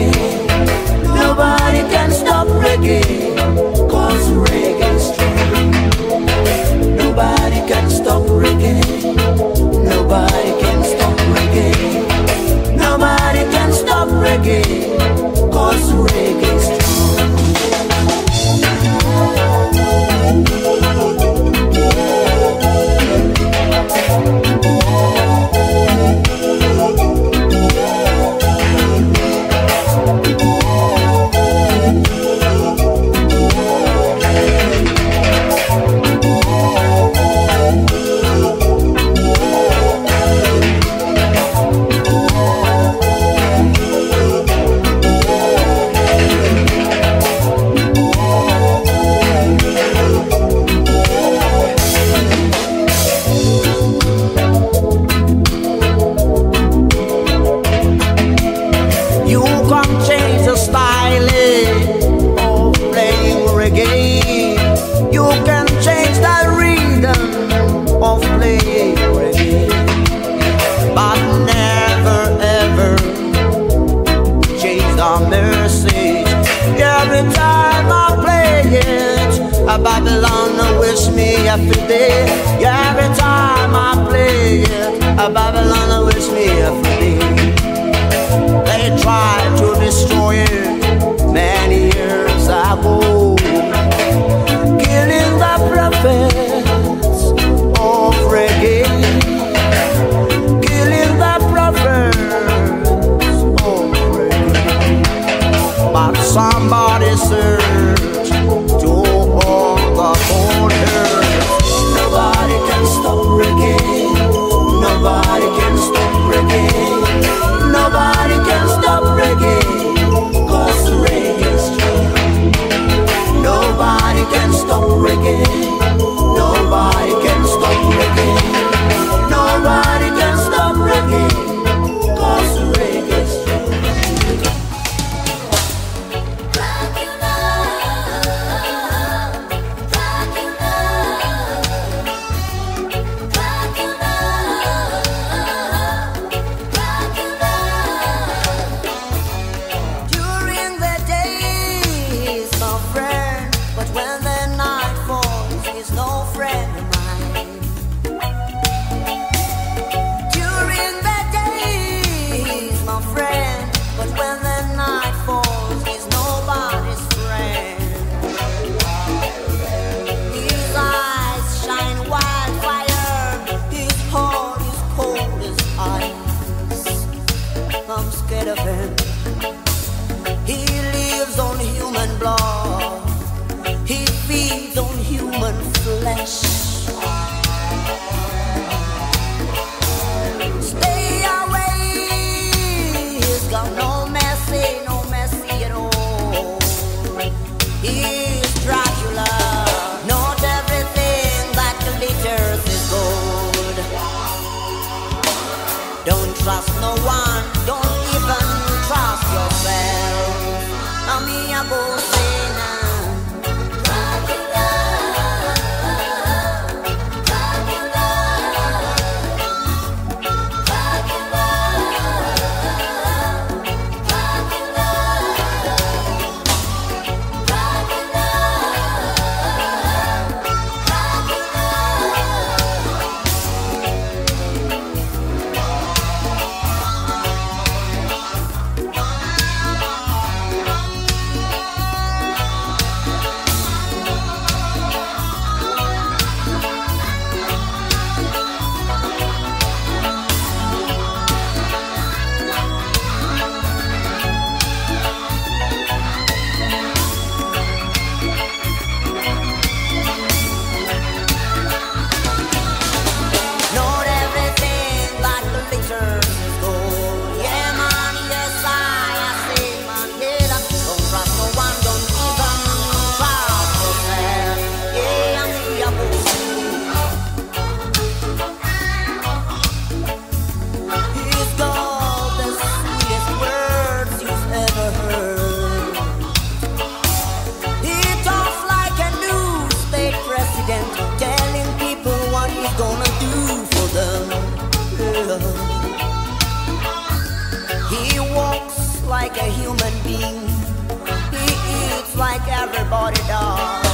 reggae. Nobody can stop reggae, cause reggae's strong. Nobody can stop reggae. Nobody can stop reggae. Nobody can stop reggae, cause reggae. I'm scared of him. He lives on human blood. He feeds on human flesh. Party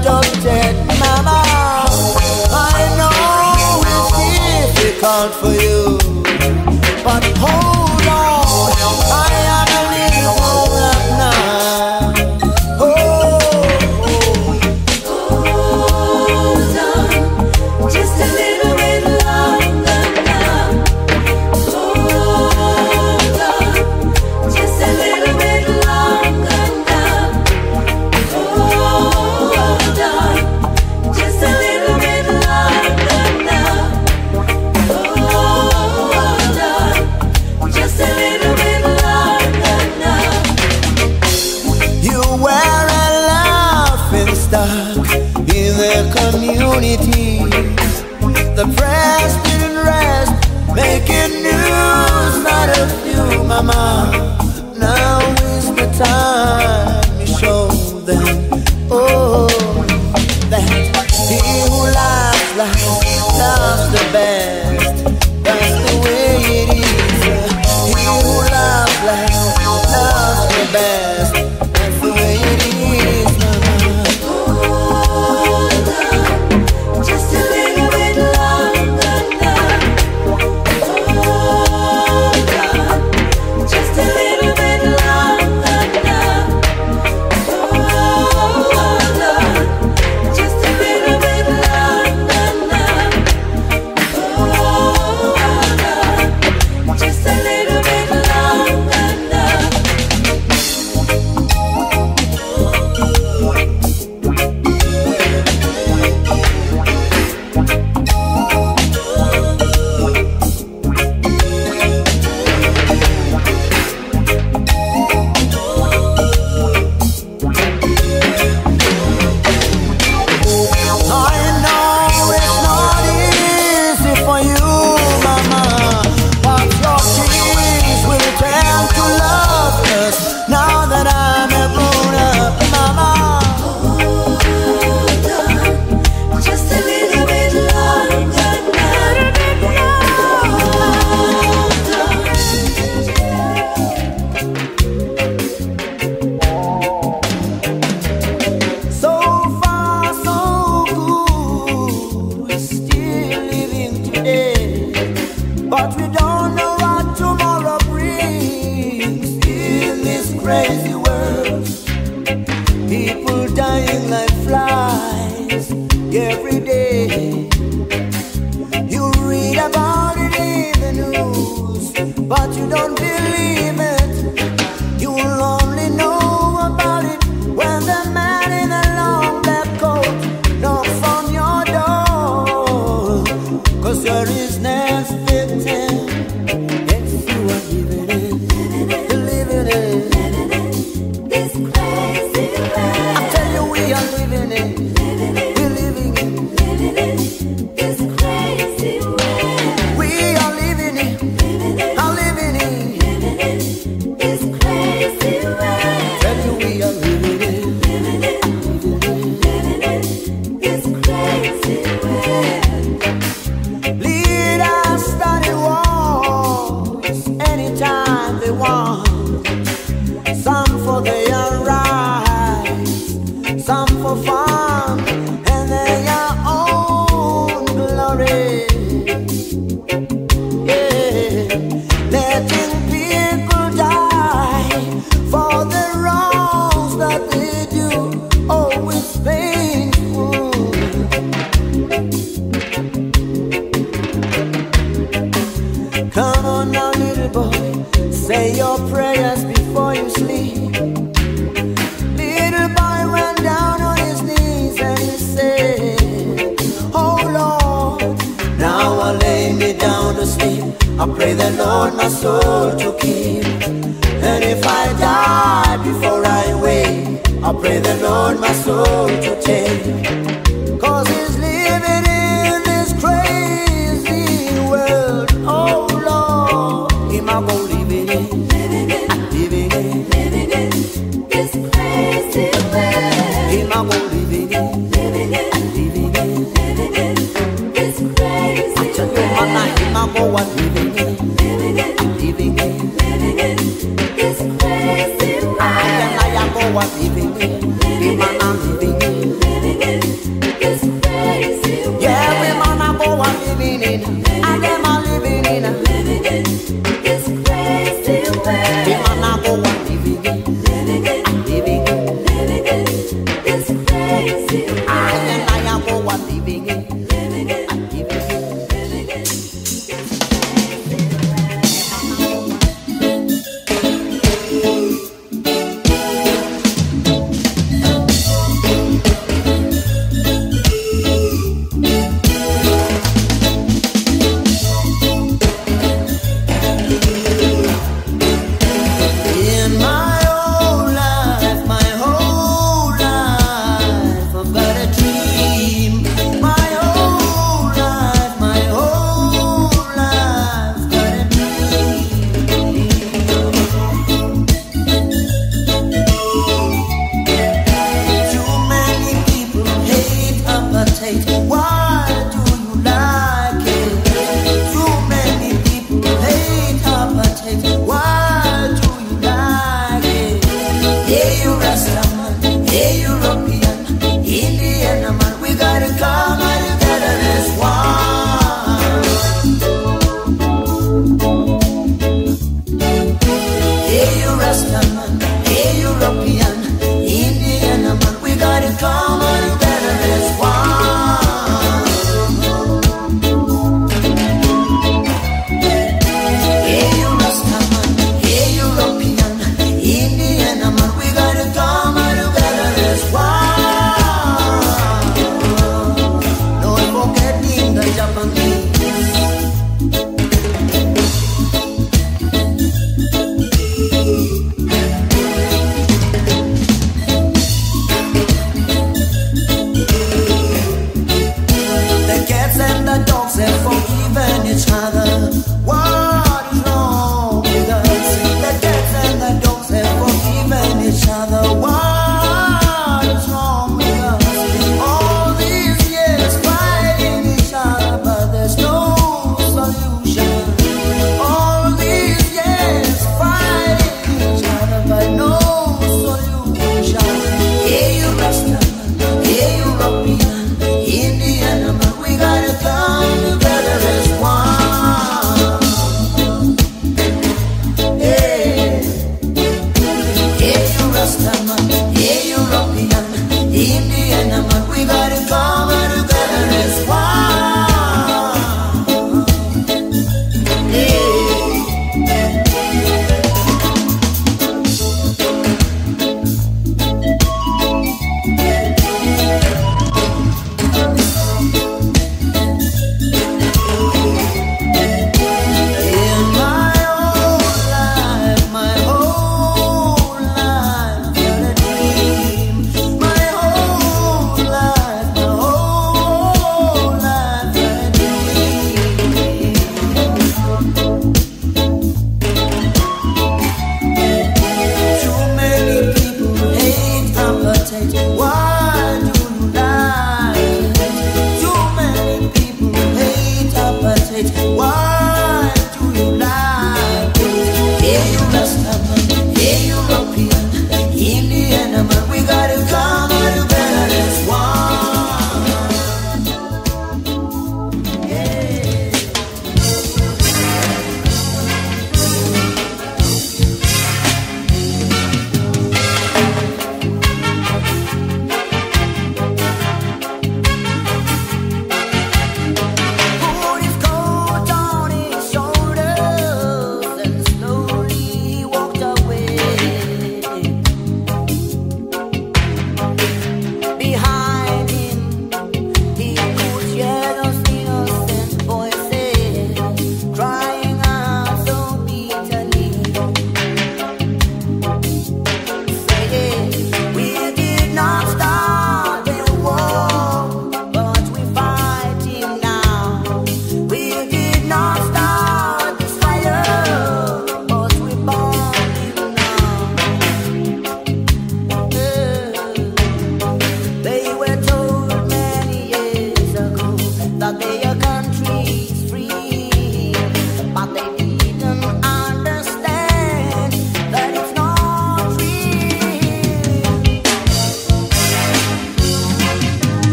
adopted mama. I know it's difficult for you, but hold.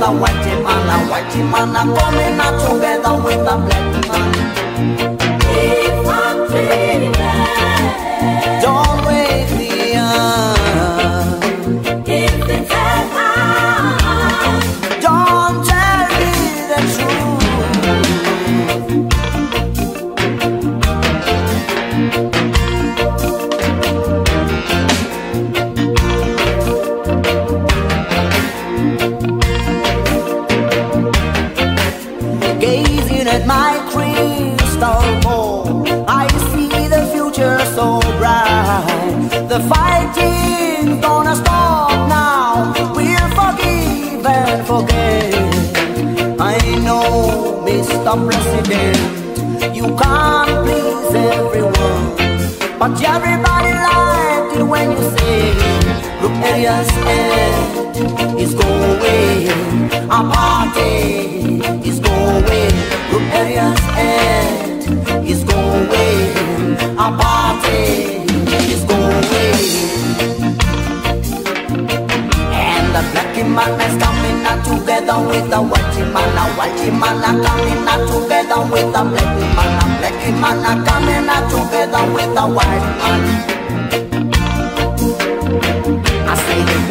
with white man, a white man, a coming out together with a black man. serious air eh, is going. A party is going. Rebellious end eh, is going. A party is going. And the black man is coming out together with the whitey man. A white man are coming out together with the black man. A black man are coming out together with the white man.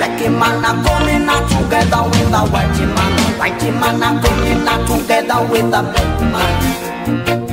Blackie man are coming out together with a whitey man. Whitey man are coming out together with a black man.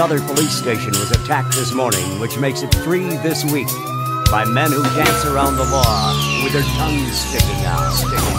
Another police station was attacked this morning, which makes it three this week by men who dance around the law with their tongues sticking out.